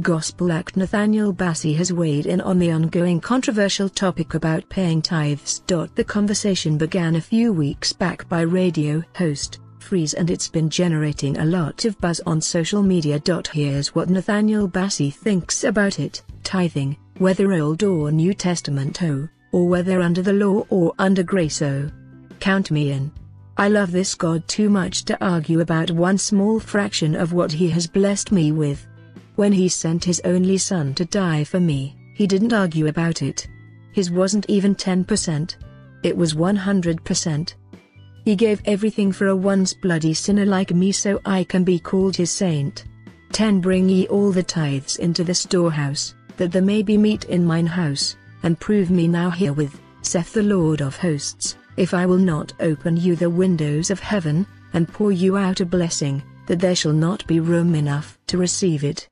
Gospel act Nathaniel Bassey has weighed in on the ongoing controversial topic about paying tithes. The conversation began a few weeks back by radio host Freeze and it's been generating a lot of buzz on social media. Here's what Nathaniel Bassey thinks about it, tithing, whether Old or New Testament oh, or whether under the law or under grace oh. Count me in. I love this God too much to argue about one small fraction of what he has blessed me with. When he sent his only son to die for me, he didn't argue about it. His wasn't even 10%. It was 100%. He gave everything for a once bloody sinner like me so I can be called his saint. 10 Bring ye all the tithes into the storehouse, that there may be meat in mine house, and prove me now herewith, saith the Lord of hosts if I will not open you the windows of heaven, and pour you out a blessing, that there shall not be room enough to receive it.